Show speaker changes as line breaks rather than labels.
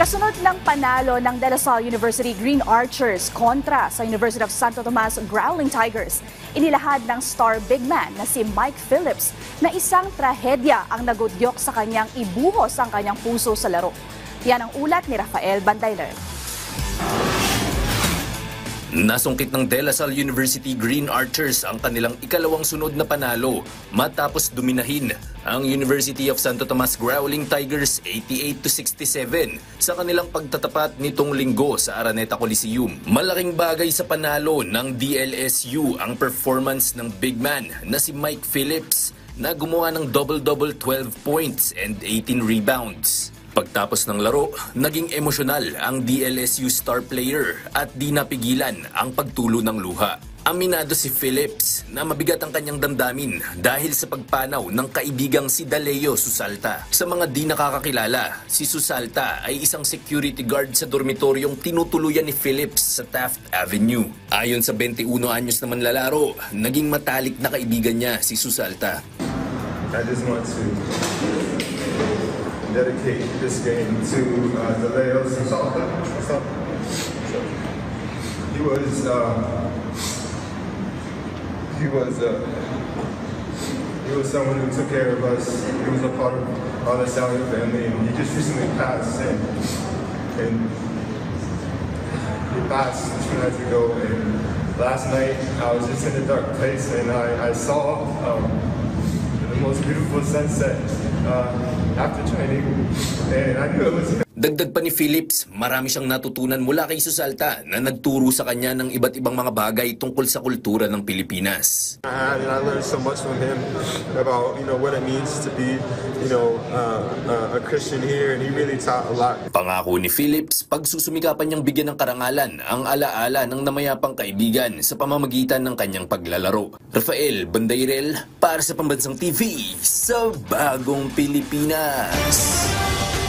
Kasunod ng panalo ng De La Salle University Green Archers kontra sa University of Santo Tomas Growling Tigers, inilahad ng star big man na si Mike Phillips na isang trahedya ang nagudyok sa kanyang ibuhos ang kanyang puso sa laro. Yan ang ulat ni Rafael Bandailer.
Nasungkit ng De La Salle University Green Archers ang kanilang ikalawang sunod na panalo matapos duminahin ang University of Santo Tomas Growling Tigers 88 to 67 sa kanilang pagtatapat nitong linggo sa Araneta Coliseum. Malaking bagay sa panalo ng DLSU ang performance ng big man na si Mike Phillips na gumawa ng double-double 12 points and 18 rebounds. Pagtapos ng laro, naging emosyonal ang DLSU star player at di napigilan ang pagtulo ng luha. Aminado si Phillips na mabigat ang kanyang damdamin dahil sa pagpanaw ng kaibigang si Daleo Susalta. Sa mga di nakakakilala, si Susalta ay isang security guard sa dormitoryong tinutuluyan ni Phillips sa Taft Avenue. Ayon sa 21 anyos na manlalaro, naging matalik na kaibigan niya si Susalta.
I just want to dedicate this game to uh, DeLeo Salta. He was uh, he was uh, he was someone who took care of us. He was a part of our Stallion family, and he just recently passed. And, and he passed two nights ago. And last night I was just in a dark place, and I, I saw. Um, the most beautiful sunset uh, after training, and I knew it was him.
Dagdag pa ni Phillips, marami siyang natutunan mula kay Susalta na nagturo sa kanya ng iba't ibang mga bagay tungkol sa kultura ng Pilipinas.
And I learned so much from him about you know what it means to be you know uh, uh, a Christian here, and he really taught a lot.
Pangako ni Phillips, pagsusumikapan niyang bigyan ng karangalan ang alaala ng namayapang kaibigan sa pamamagitan ng kanyang paglalaro. Rafael Bandairel para sa Pambansang TV sa Bagong Pilipinas.